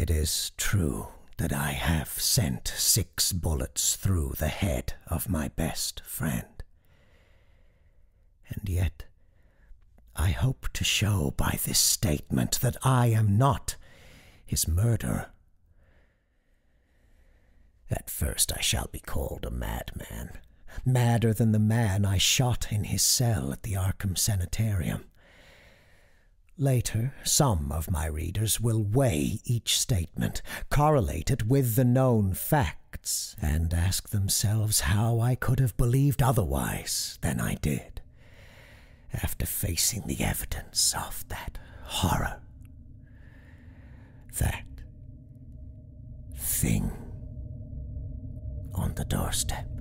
It is true that I have sent six bullets through the head of my best friend. And yet, I hope to show by this statement that I am not his murderer. At first I shall be called a madman, madder than the man I shot in his cell at the Arkham Sanitarium. Later, some of my readers will weigh each statement, correlate it with the known facts, and ask themselves how I could have believed otherwise than I did after facing the evidence of that horror. That thing on the doorstep.